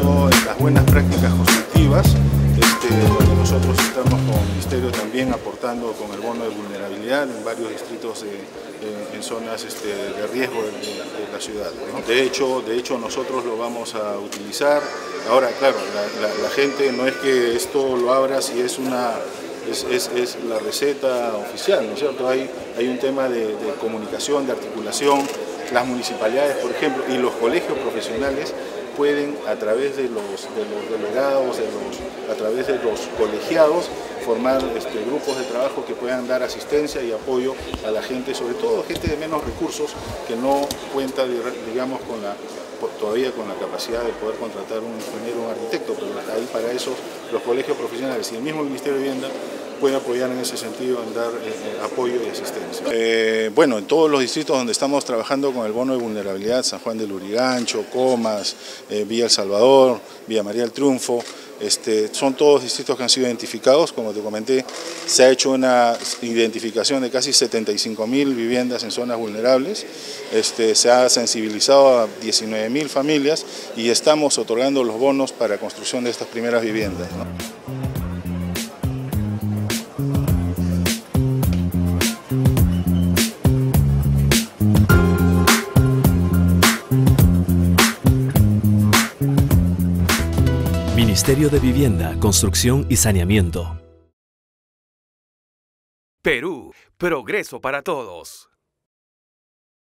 en las buenas prácticas constructivas, este, donde nosotros estamos con el Ministerio también aportando con el bono de vulnerabilidad en varios distritos de, en zonas este, de riesgo de, la ciudad. De, hecho, de hecho, nosotros lo vamos a utilizar. Ahora, claro, la, gente no es que esto lo abra si es una es, la receta oficial, ¿no es cierto? Hay, hay un tema de, de comunicación, de articulación, las municipalidades, por ejemplo, y los colegios profesionales pueden, a través de los, delegados, a través de los colegiados, formar este, grupos de trabajo que puedan dar asistencia y apoyo a la gente, sobre todo gente de menos recursos que no cuenta, digamos, todavía con la capacidad de poder contratar un ingeniero, un arquitecto, pero ahí para eso los colegios profesionales y el mismo Ministerio de Vivienda puede apoyar en ese sentido, en dar eh, eh, apoyo y asistencia. Eh, bueno, en todos los distritos donde estamos trabajando con el bono de vulnerabilidad, San Juan del Urigancho, Comas, Villa El Salvador, Villa María del Triunfo, este, son todos distritos que han sido identificados, como te comenté, se ha hecho una identificación de casi 75 mil viviendas en zonas vulnerables, este, se ha sensibilizado a 19 mil familias y estamos otorgando los bonos para construcción de estas primeras viviendas. Ministerio de Vivienda, Construcción y Saneamiento. Perú, progreso para todos.